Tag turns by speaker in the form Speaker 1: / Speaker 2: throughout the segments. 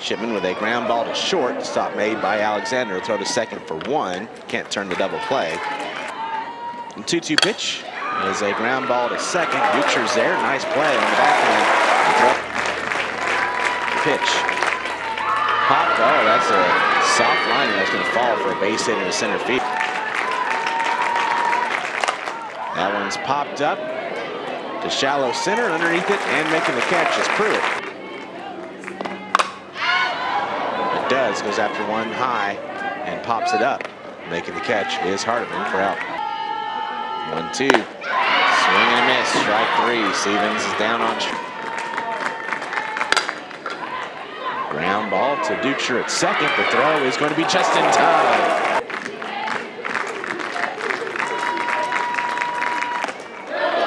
Speaker 1: Shipman with a ground ball to short. Stop made by Alexander. Throw to second for one. Can't turn the double play. And 2-2 pitch is a ground ball to second. Duchur's there. Nice play on the back end. Pitch. Popped. Oh, that's a soft line that's going to fall for a base hit in the center field. That one's popped up to shallow center underneath it and making the catch is Preuitt. Does, goes after one high and pops it up. Making the catch is Hardiman for out. One, two. Swing and a miss. Strike three. Stevens is down on. Ground ball to Duchur at second. The throw is going to be just in time.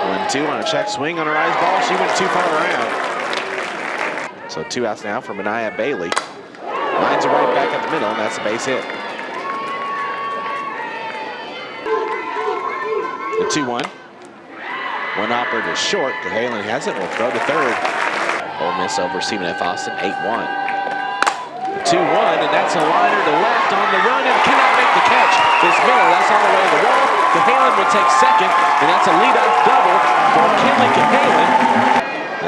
Speaker 1: One, two on a check swing on a rise ball. She went too far around. So two outs now for Mania Bailey. Lines it right back up the middle, and that's a base hit. The 2-1. One hopper to short. Halen has it. Will throw to third. Ole Miss over Stephen F. Austin, 8-1. 2-1, and that's a liner to left on the run and cannot make the catch. This Miller. That's on the way to the wall. Cahalan will take second, and that's a leadoff double for Kenleigh Cahalan.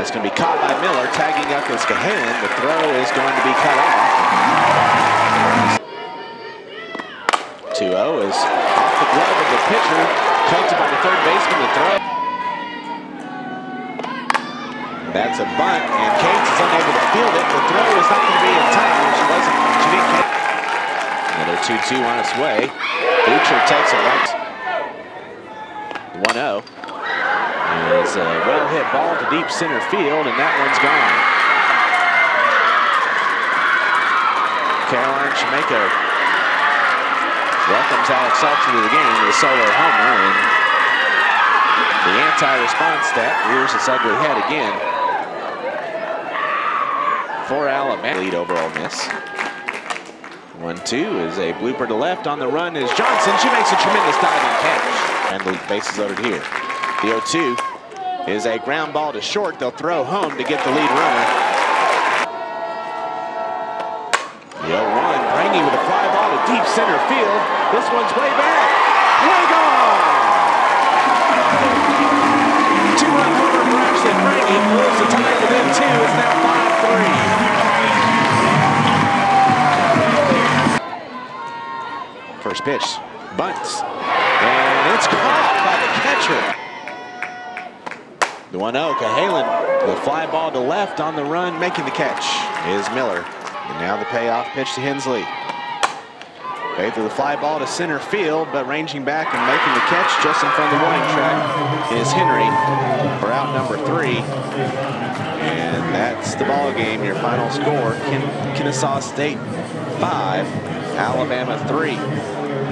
Speaker 1: That's going to be caught by Miller, tagging up is Cahalan. The throw is going to be cut off. 2-0 is off the glove of the pitcher, collected by the third baseman. The throw. That's a bunt, and Cates is unable to field it. The throw is not going to be in time. Wasn't. Another 2-2 on its way. Duchur takes it right. 1-0 is a well-hit ball to deep center field, and that one's gone. Caroline Shemeka welcomes Alex Salter to the game with a solo homer, and the anti-response stat rears its ugly head again for Alabama. Lead over Ole Miss. One-two is a blooper to left. On the run is Johnson. She makes a tremendous diving catch. And the bases loaded here. The 0-2 is a ground ball to short. They'll throw home to get the lead runner. The 0-1, Brangy with a fly ball to deep center field. This one's way back. Way gone! Two-run homer for Ashley Brangy moves the tie within two. It's now 5-3. First pitch, bunts, and it's caught by the catcher. The 1-0, Cahalan, the fly ball to left on the run, making the catch is Miller. And now the payoff pitch to Hensley. Okay, through the fly ball to center field, but ranging back and making the catch just in front of the warning track is Henry for out number three. And that's the ball game. Your final score, Ken Kennesaw State 5, Alabama 3.